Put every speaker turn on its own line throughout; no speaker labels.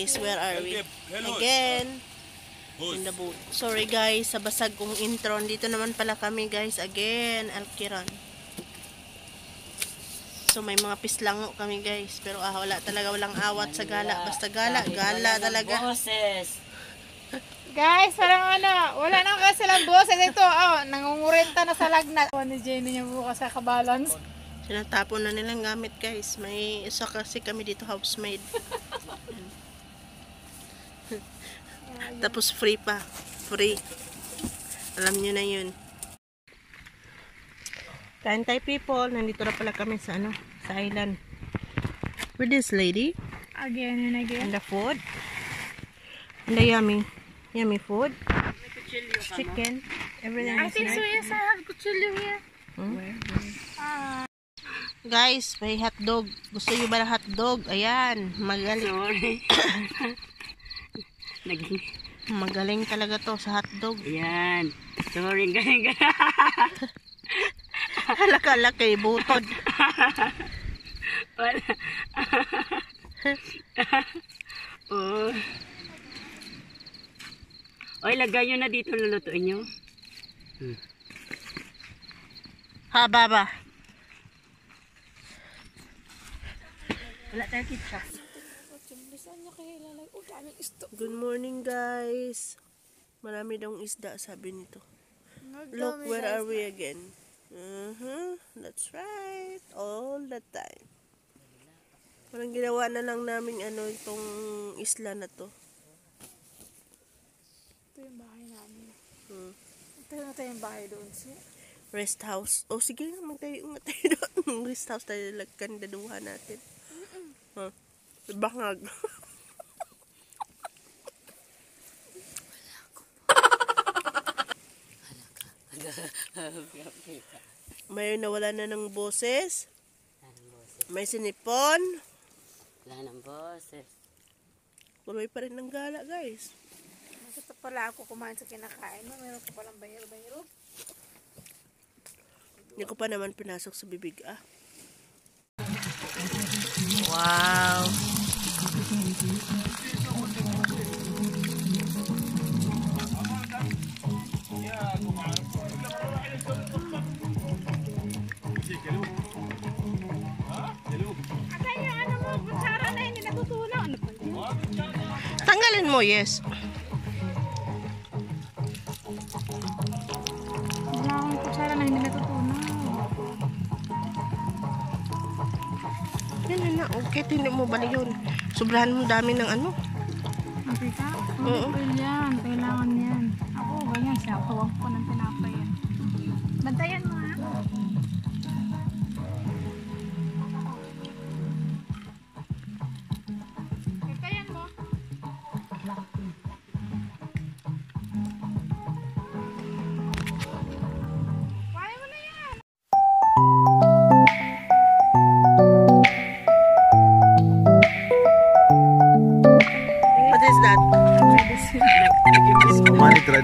guys, where are we? Again, in the boat. Sorry guys, sa basag kong intro. Dito naman pala kami guys, again, Alkiran. So may mga pislango kami guys. Pero ah, wala talaga, walang awat sa gala. Basta gala, gala talaga.
Boses.
Guys, parang ano, wala na kasi lang boses ito. Oh, nangungurenta na sa lagnat. Oh, ni Jenny niya bukas sa kabalance.
Sinatapon na nilang gamit guys. May isa kasi kami dito housemaid. Tapos free pa. Free. Alam nyo na yun. Kain tayo people. Nandito na pala kami sa ano, sa island. With this lady.
Again and again.
And the food. And the yummy. Yummy food. Chicken. Everything
I think so, yes, I have kutsilyo here.
Guys, may hotdog. Gusto nyo ba ng hotdog? Ayan. Magaling.
Sorry. Nag...
Magaling talaga to sa hotdog.
Yan. Sorry, galing ka.
Halakala kay butod.
Wala. oh. Oy, lagay nyo na dito, lulutuin nyo.
Ha, baba. Wala tayo kitsa. Good morning, guys. Marami daw isda, sabi nito. Look, where are we again? Uh-huh, that's right. All the time. Parang ginawa na lang namin ano itong isla na to.
Ito yung bahay namin.
Hmm.
Ito na tayo yung bahay doon. siya.
Rest house. O sige, magtayo nga tayo doon. Rest house tayo lagkandaduhan natin. Huh. Bangag. May nawala na ng boses. May sinipon.
Wala ng boses.
Tuloy pa rin ng gala, guys.
Gusto pala ako kumain sa kinakain mo. Meron ka palang bayro-bayro.
Hindi ko pa naman pinasok sa bibig, ah. Wow. Tanggalin mo, yes.
Wala akong kutsara na hindi natutunaw.
Yan na na. Okay, hindi mo bali yun. Sobrahan mo dami ng ano.
Okay ka?
Oo.
Yan. Kailangan yan. Ako, ganyan siya. Tawag ko ng tinapay yan. Bantayan mo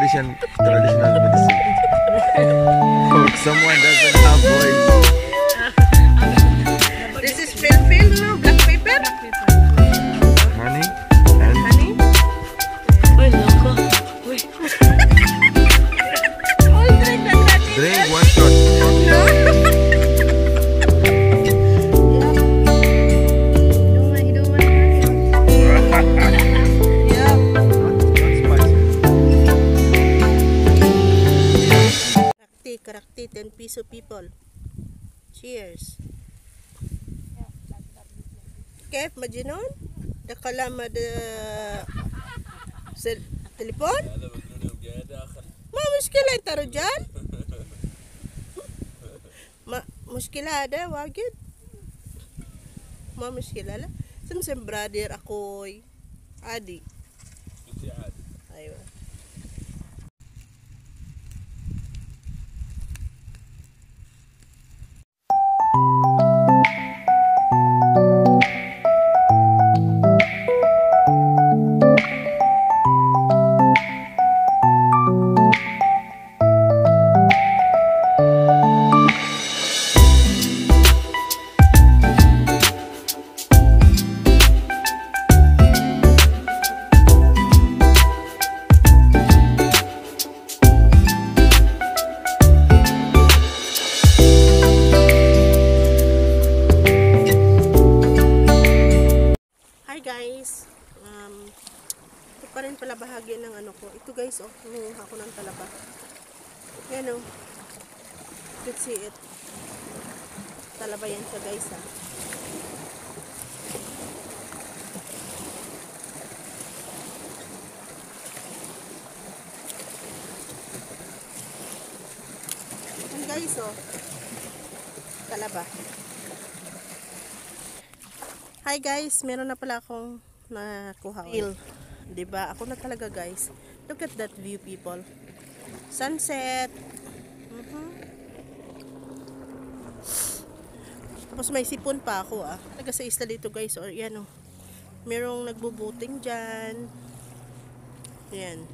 tradition, traditional medicine. Someone doesn't have voice.
Muskila ada, wagid. Ma, muskila la. Sam sam brother ako'y adi. Guys oh. Talaba. Hi guys, meron na pala akong nakuha. Reel. 'Di ba? Ako na talaga guys. Look at that view people. Sunset. Mhm. Tapos may sipon pa ako ah. Taga sa isla dito guys. Or yan oh. Merong nagbubuting dyan. Yan.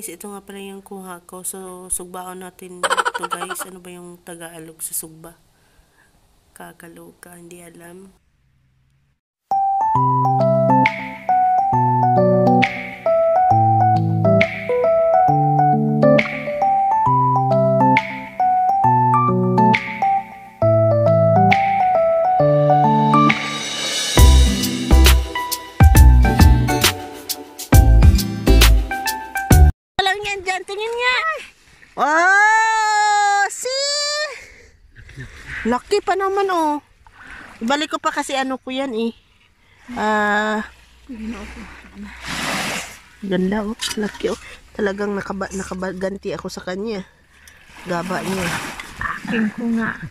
Guys, ito nga pala yung kuha ko. So, sugbaon natin ito guys. Ano ba yung Tagalog sa sugba? Kakaloka, hindi alam. lang Ibalik ko pa kasi ano ko yan eh. Ah. ganda oh. Laki oh. Talagang nakaba, nakabaganti ako sa kanya. Gaba niya.
Akin ko nga.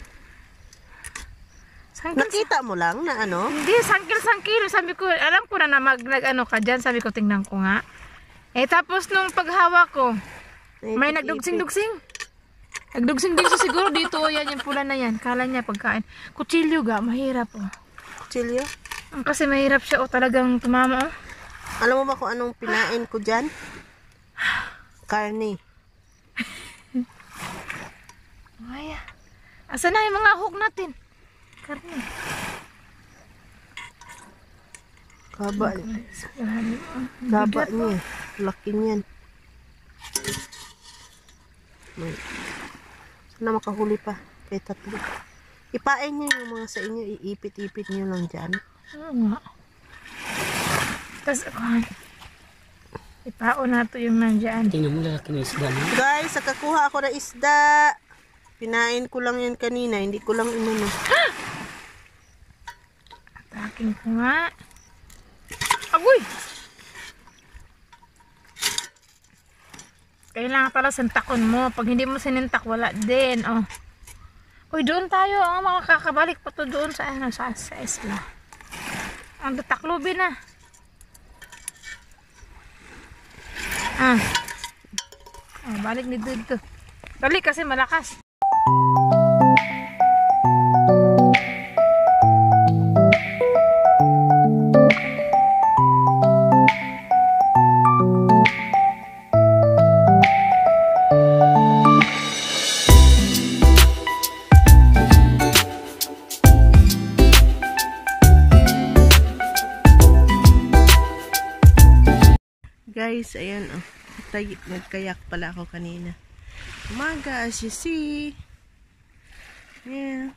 Sangkil,
Nakita mo lang na ano?
hindi, sangkil-sangkil. Sabi ko, alam ko na na mag, nag, ano ka dyan. Sabi ko, tingnan ko nga. Eh, tapos nung paghawak ko, may nagdugsing-dugsing. Nagdugsing-dugsing siguro dito. Yan, yung pula na yan. Kala niya pagkain. Kutsilyo ga, mahirap oh.
Chilyo.
Kasi mahirap siya oh, talagang tumama oh.
Alam mo ba kung anong pinain ko dyan? Karne.
Ay, asa na yung mga hook natin? Karne.
Gaba. Gaba niya. Laki niyan. May. Sana makahuli pa. Kaya tatlo. Ipain niyo yung mga sa inyo. Iipit-ipit niyo lang dyan.
Oo nga. Tapos, uh, ipaon na to yung nandyan.
Tingnan mo lalaki na isda no?
Guys, nakakuha ako ng isda. Pinain ko lang yan kanina. Hindi ko lang inano.
Taking ko nga. Agoy! Kailangan pala sintakon mo. Pag hindi mo sinintak, wala din. Oh. Uy, doon tayo. Oh, makakabalik pa to doon sa, ano, sa, sa isla. Ang tataklubi na. Ah. Oh, balik ni dito. Balik kasi malakas.
Guys, ayan oh. Tay nagkayak pala ako kanina. Umaga, as you see. Yeah.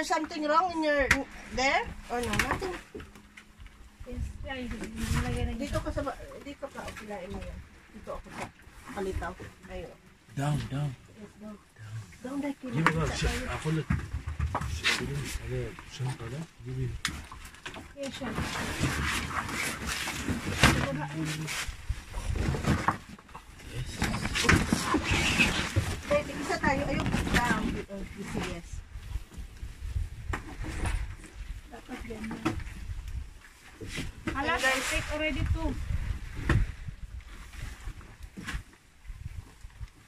there something wrong in your there? Or no, nothing. Dito ka sa dito ka upilain mo yan. Dito ako sa kalitaw. Ayo.
Down, down.
Yes, down. Down. Give
me that. Ako na. Sige, ano, saan pala? Give me.
Yes, sir.
Yes. Pwede, isa tayo. Ayun, down. Oh, yes,
yes. Hala, take already two.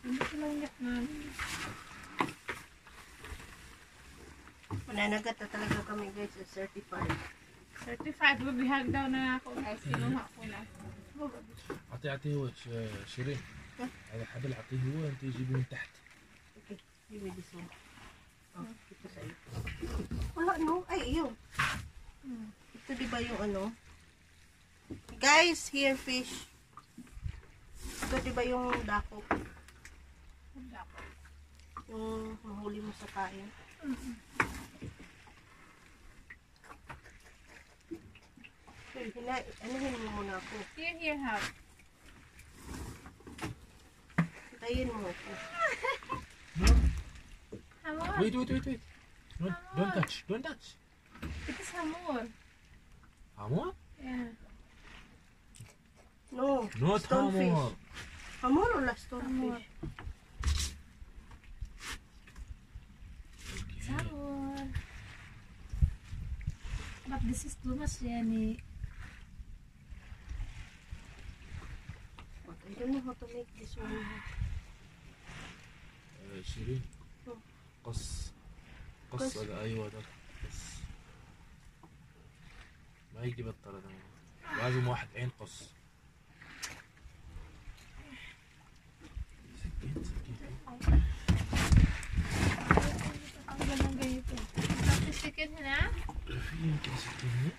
Hindi ko lang yak na.
Mananagat na talaga kami guys sa certified.
35, bibihag daw na ako guys. Kinuha ko na.
اعطيه اعطيه هو شيرين هذا حبل اعطيه هو انت جيبي من تحت
Okay. Give me this one. Oh, ito sa iyo. Wala no. Ay, yun. Ito di ba yung ano? Guys, here fish. Ito di ba yung dako? Yung mahuli mo sa kain. Hey, hina, anuhin mo muna ako.
Here, here, have.
Tayin mo ako.
Hamur.
Wait, wait, wait, wait. Don't, don't touch. Don't touch.
It is hamur.
Hamur?
Yeah.
No.
Not
stonefish.
hamur.
Hamur or like stonefish? Okay.
It's hamur. But this is too much, Yani.
I don't know how to make this one.
Uh, Shirin. قص. قص
قص.
هذا أيوه ده. قص. ما يجي بطل ده. لازم واحد عين قص. سكين سكين. في يمكن هنا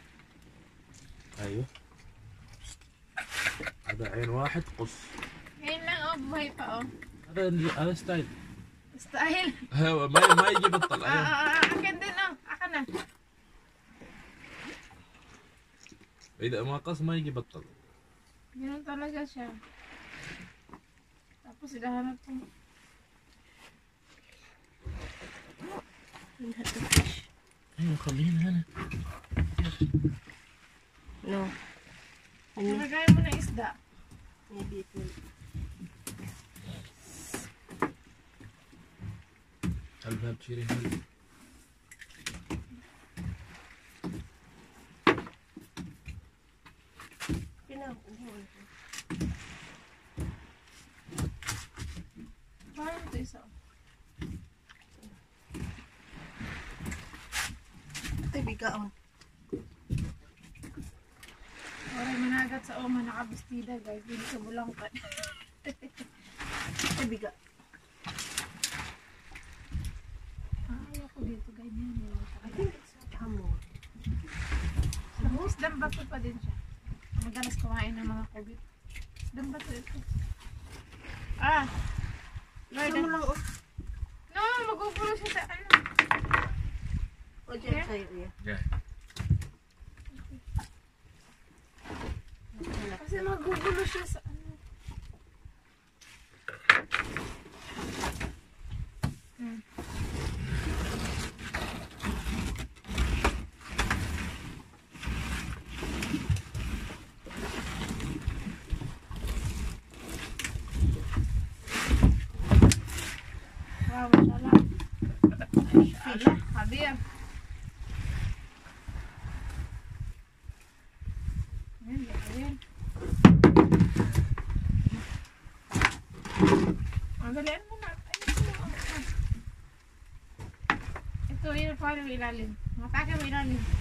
أيوه. هذا عين واحد قص.
buhay pa, oh.
هذا هذا ستايل.
Style.
may may gibatal ayo. Akin
ah, ah, ah, din oh. ang akin na.
Ida mga kas may gibatal.
Ganun talaga siya. Tapos idahanap ko.
Ayun, kabilin na na. Ano?
No. Ano?
Nagagaya mo na isda.
Maybe it will.
الباب شيرين هلا
Pinag
Paano ito isa?
Ito bigaon.
Oray managat sa oma nakabustida guys. Dili sa bulangkat.
Ito
Yun pa yung ilalim.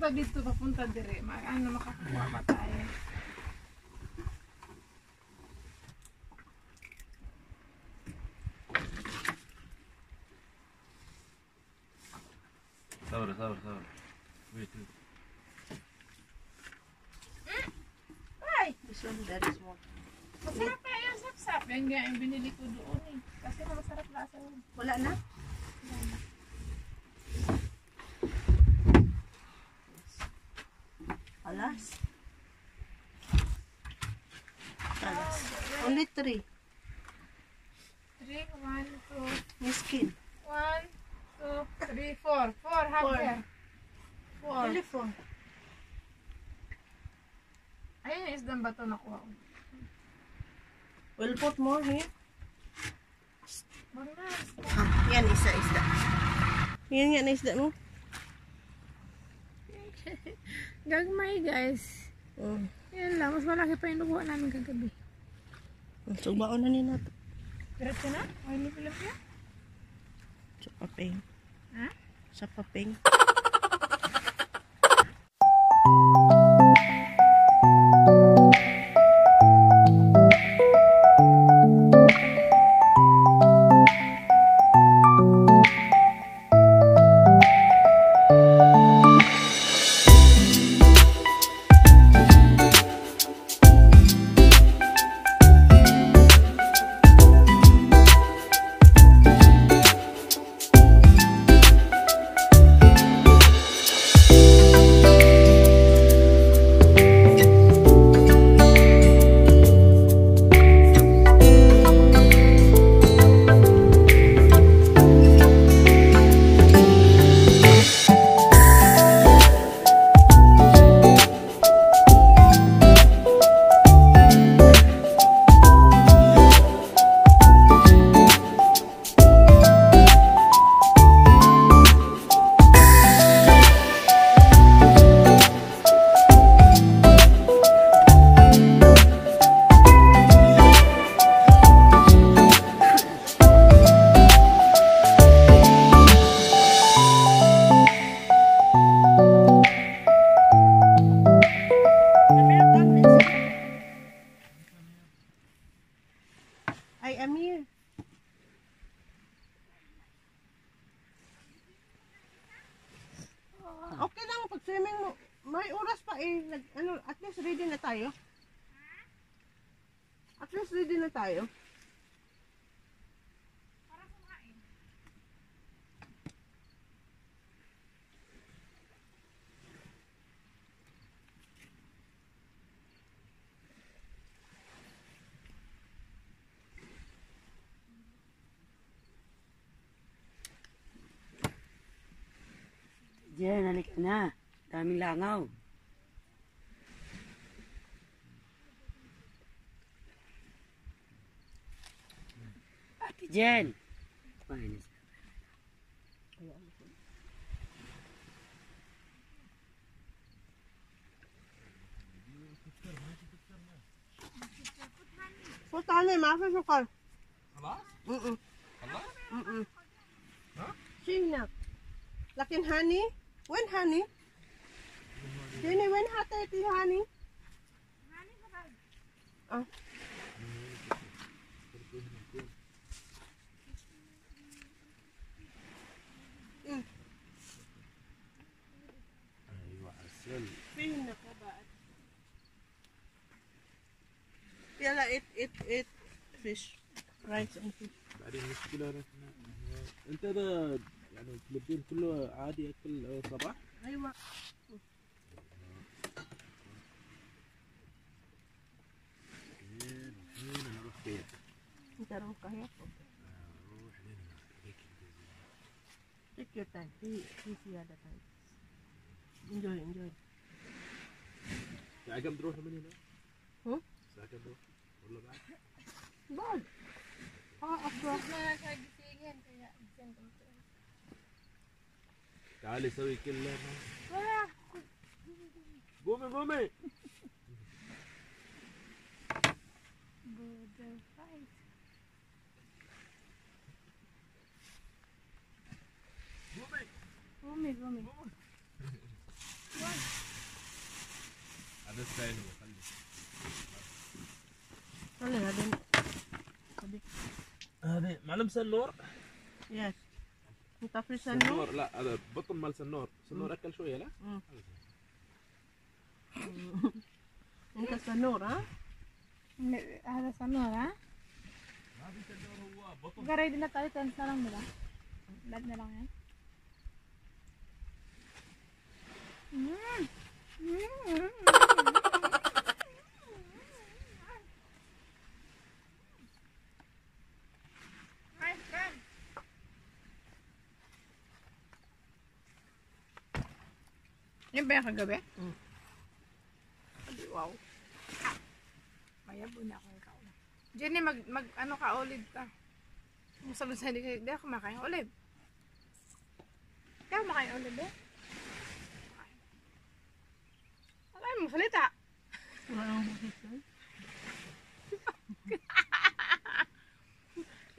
Matake mo ilalim. ta dito papunta dire, ma ano makakuha ba tayo? Four. Ayun yung isdang bato nakuha ko.
We'll put more here. Ah, yan, isa isda. Yan nga na isda mo.
Gagmay guys.
Mm.
Yan lang. Mas malaki pa yung nakuha namin kagabi.
So, baon na ni nato.
Diretso na? Pala siya.
Sa papeng.
Ha?
Sa papeng. thank you Ay, Amir. Okay lang pag swimming mo. May oras pa eh. Nag, ano, at least ready na tayo. At least ready na tayo.
nha Rồi mình làm không Jen Kau tahu ni
masa sukar? Kalas? Mm-mm Kalas? Mm-mm Hah? Sini nak Lakin honey? When, honey? Jenny, when hot 30, honey? Oh. Uh. Yeah, like it, it, it, fish, rice and fish.
يعني الفلبين كله عادي ياكل صباح
Aywa.
هنا نروح فين
Darong kaya po. Take your time. See, see, see other time. Enjoy, enjoy.
الساعه كم تروح من هنا؟
هم؟
الساعه كم تروح؟ والله بعد
Bad. Ah, afro.
تعالي سوي كل قومي قومي.
قومي قومي.
قومي قومي قومي
هذا قومي قومي
قومي هذا. قومي معلم
سنور يس وطفل سنور؟ لا هذا بطن مال سنور. سنور أكل شوية لا؟
انت سنور ها؟ هذا سنور ها؟ هذا سنور هو بطن قريت لك عليه تنسلم بلا. بدنا لهم يعني Mm-hmm. Yan ba yung kagabi?
Mm.
Abi, wow. Mayabo na ako ikaw. Jenny, mag, mag, ano ka, olive ka. Masabi sa hindi, di ako kumakain olive. Di ako kumakain olive, eh. Alam mo, salita.
Wala nang buhit doon.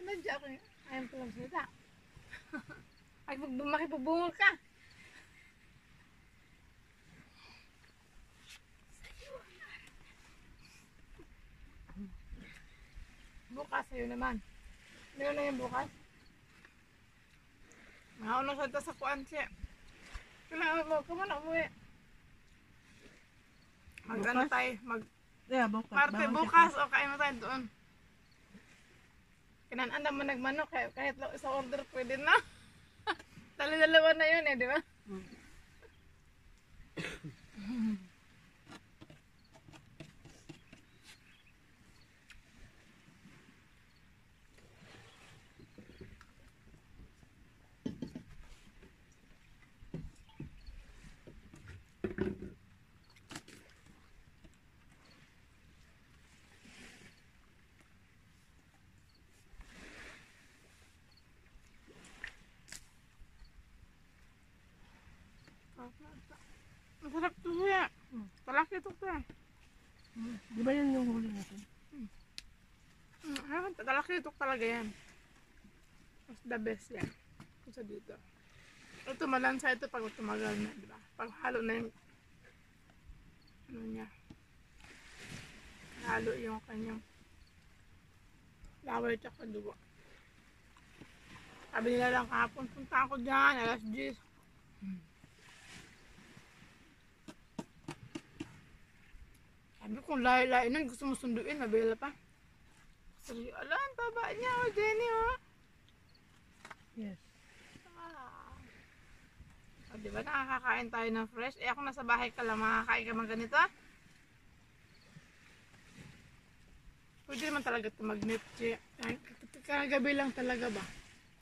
Sinadya ko yun. Ayaw ko lang salita. Ay, makipabungol ka. Bukas sa'yo naman. Meron na yung bukas. Mauna sa sa kuan siya. Kailangan mo, kamo na umuwi. Mag ano tayo, mag
Yeah, bukas.
Parte bukas o kain mo tayo doon. Kinananda mo nagmanok kahit, kahit isang order pwede na. Dali-dalawa na yun eh, di ba? Masarap to siya. Talaki ito to eh.
Di ba yan yung huli natin?
Mm, talaki ito talaga yan. Mas the best yan. Kung sa dito. Ito malansa ito pag tumagal na, di ba? Pag halo na yung ano niya. Halo yung kanyang laway tsaka dugo. Sabi nila lang kahapon, punta ako dyan, alas 10. Sabi ko, lahi-lahi nun, gusto mo sunduin, mabila pa. Sabi, ala, ang taba niya, oh, Jenny, oh.
Yes.
Ah. O, di ba nakakakain tayo ng fresh? Eh, ako nasa bahay ka lang, makakain ka man ganito, ah. Pwede naman talaga ito mag-net, Kagabi lang talaga ba?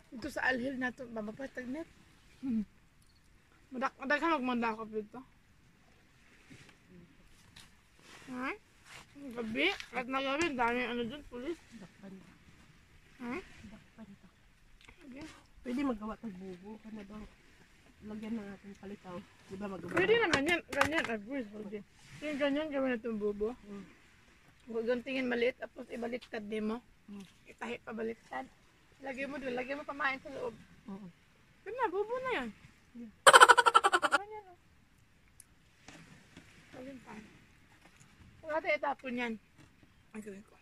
Dito sa Alhil na ito, babapatag net. Hmm. Madak, madak ka magmandakop dito. Ha? Gabi, kahit na gabi, ang dami ano dun, pulis.
Dakpan.
Ha?
Dakpan ito.
Okay.
Pwede magawa tag bubo. Kana bang lagyan na natin palitaw. Di ba magawa?
Pwede naman yan, ganyan, ah, Bruce, pwede. Yung ganyan, gawin na itong bubo.
Mm.
Huwag gantingin maliit, tapos ibaliktad din mo.
Mm.
Itahi pa baliktad. Lagay mo doon, lagay mo pamain sa loob.
Oo.
Yun na, bubo na yan.
Yeah.
Ganyan, oh. Lagyan pa. Dati itapon yan. Ang gawin ko.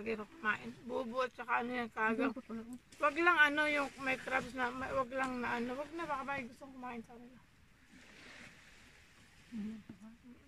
Lagay pa kumain. Bubo at saka ano yan, kagang. Wag lang ano yung may crabs na, may, wag lang na ano. Wag na baka may gustong kumain sa kanila.
Mm-hmm.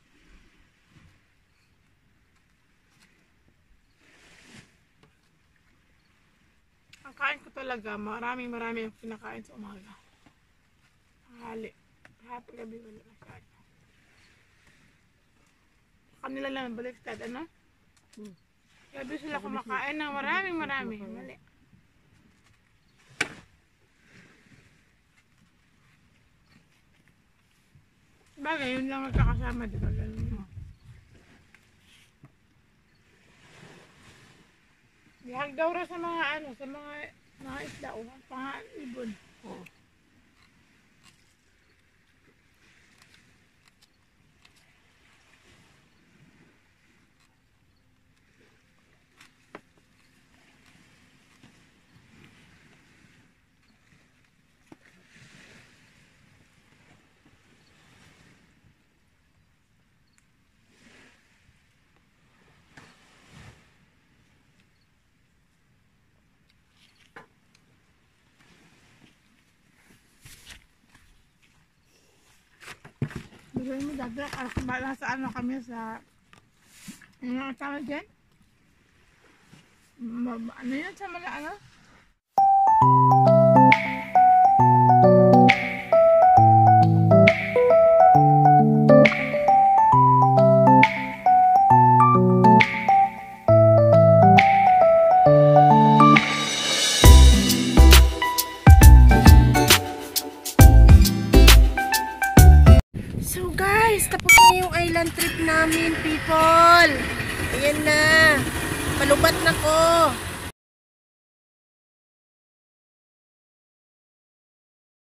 Ang kain ko talaga, maraming marami yung kinakain sa umaga. Hali. Hapon gabi wala masyado. kanila lang baliktad, ano? Gabi sila kumakain ng maraming marami. Mali. Bagay, yun lang magkakasama, di ba? Dihag daw raw sa mga ano, sa mga mga isda o mga ibon. Bigay mo dati, alas bala sa ano kami sa ano ang tawag dyan? Ano yun sa mga ano?